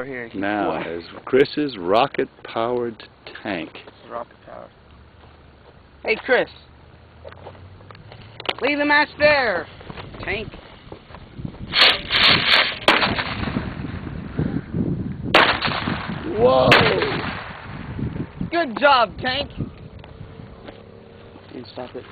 power here. Now What? is Chris's rocket-powered tank. Rocket-powered. Hey, Chris. Leave the match there. Tank. Whoa! Good job, Tank. And stop it.